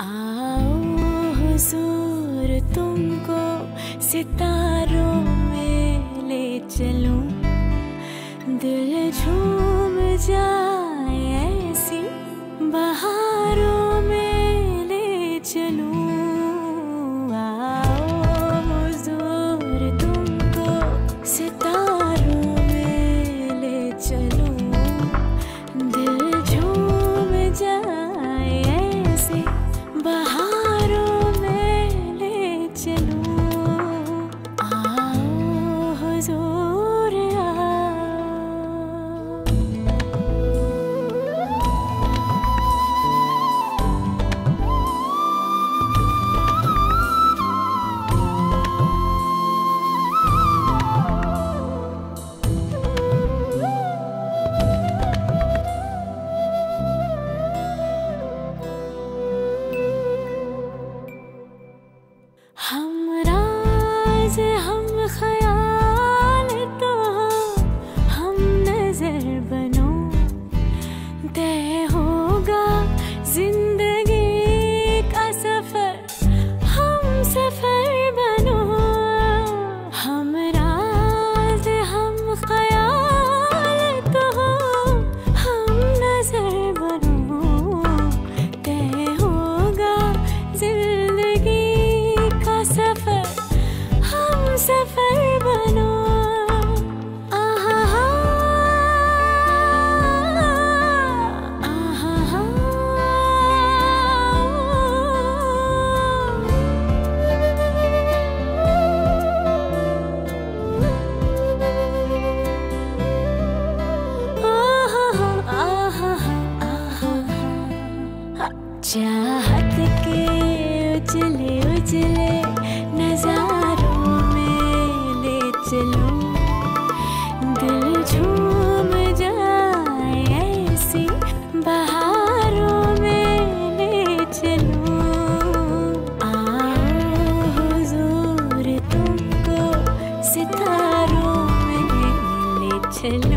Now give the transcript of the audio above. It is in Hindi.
आओ हुजूर तुमको सितारों cielo. हम राज हम चाहत के उजले उजले नजारों में ले चलो। दिल झूम जाए ऐसी बहारों में ले चलो। आओ हुजूर तुमको सितारों में ले चलो।